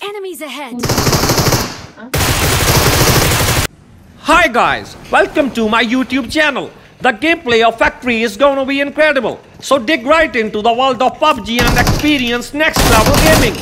Enemies ahead. Hi guys, welcome to my YouTube channel. The gameplay of Factory is gonna be incredible. So dig right into the world of PUBG and experience next level gaming.